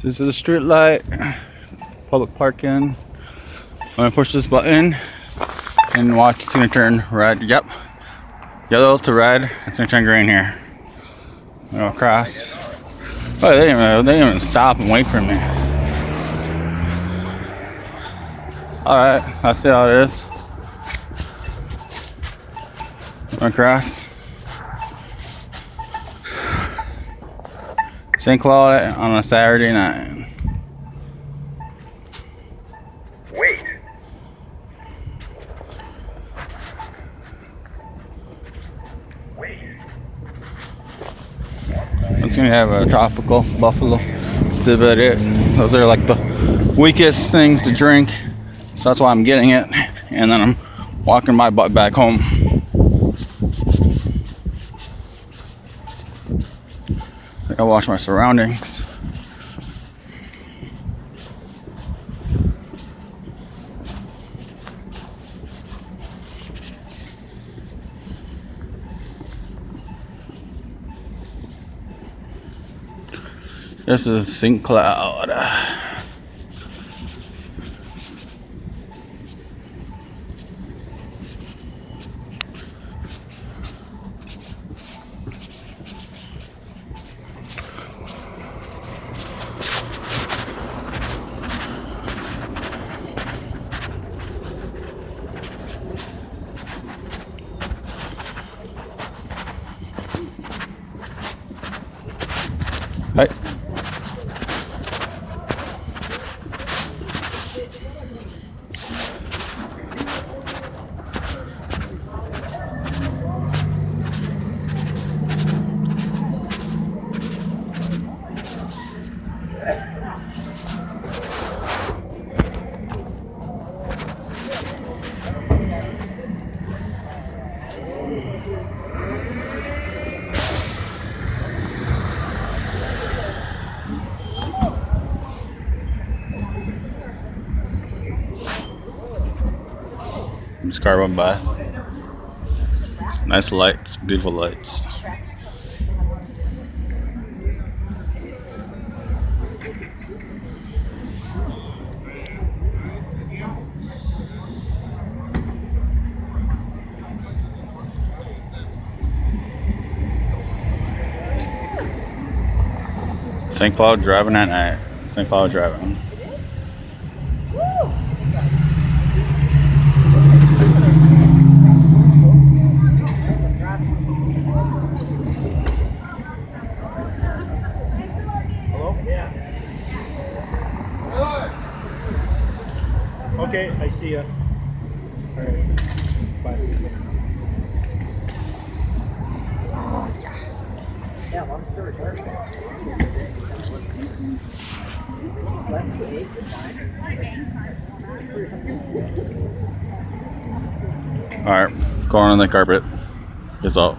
This is a street light, public parking. I'm gonna push this button and watch it's gonna turn red. Yep, yellow to red. It's gonna turn green here. I'm gonna cross. Oh, they didn't, even, they didn't even stop and wait for me. All right, I see how it is. Across. St. Cloud on a Saturday night. Wait. Wait. It's gonna have a tropical buffalo. That's about it. Those are like the weakest things to drink. So that's why I'm getting it. And then I'm walking my butt back home. I gotta watch my surroundings. This is St. Cloud. Hey. This car went by. Nice lights, beautiful lights. St. Cloud driving at night. St. Cloud driving. Hello? Yeah. Okay, I see ya. Alright. Bye. Alright, going on the carpet. Is all.